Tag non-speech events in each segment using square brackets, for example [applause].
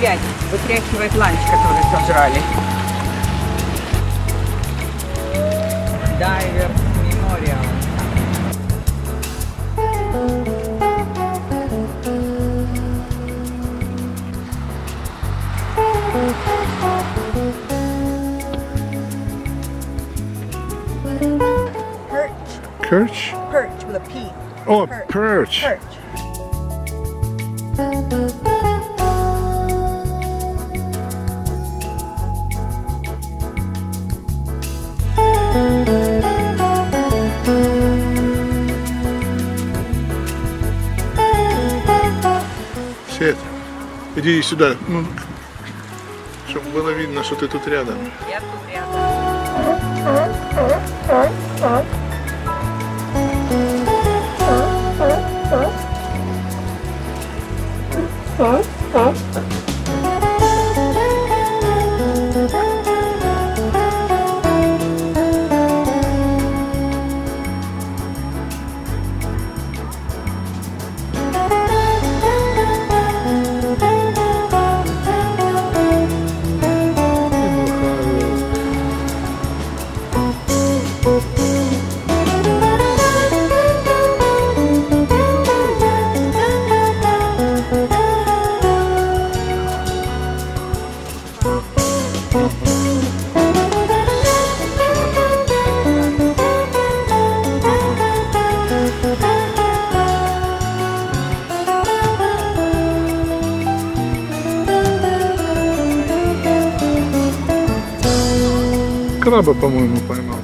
гулять, вытряхивать ланч, который сожрали. Дайвер Мемориал. Perch. Perch? Perch with a P. О, Perch. perch. Perch. Свет, иди сюда, ну, чтобы было видно, что ты тут рядом. Я тут рядом. Краба, по-моему, поймал.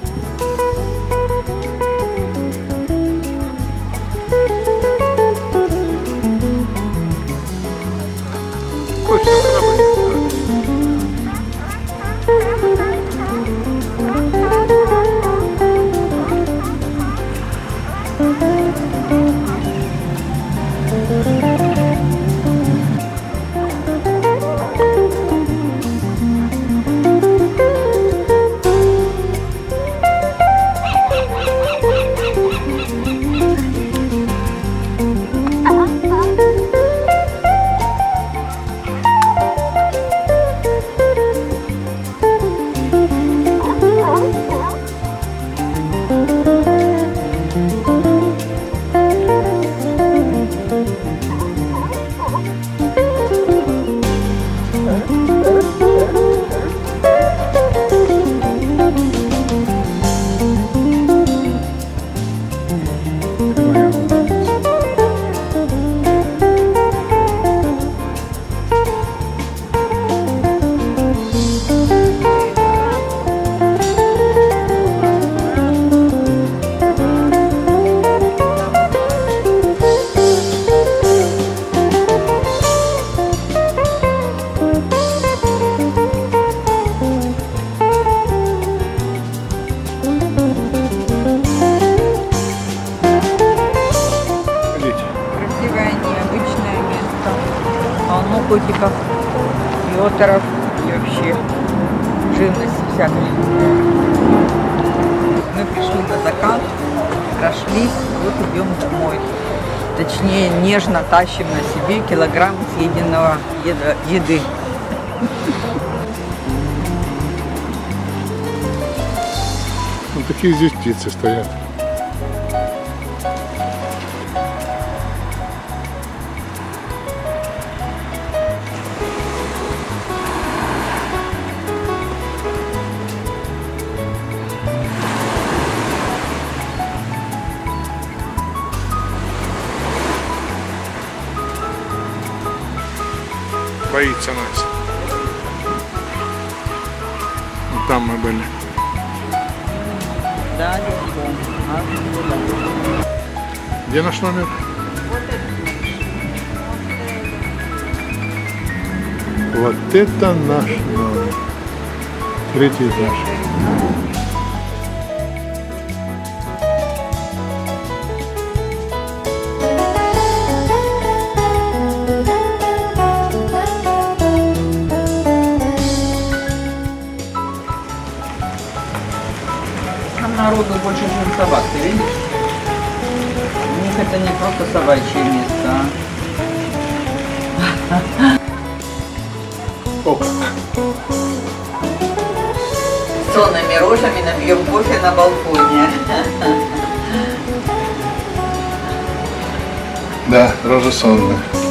Полно котиков, и вообще живности всякой. Мы пришли на закат, прошлись, вот идем домой. Точнее, нежно тащим на себе килограмм съеденного еды. Вот такие здесь птицы стоят. Боится нас. Вот там мы были. Где наш номер? Вот это наш номер. Третий этаж. животных больше, чем собак, ты видишь? У них это не просто собачье место, а. [laughs] С сонными рожами набьем кофе на балконе. Да, рожа сонная.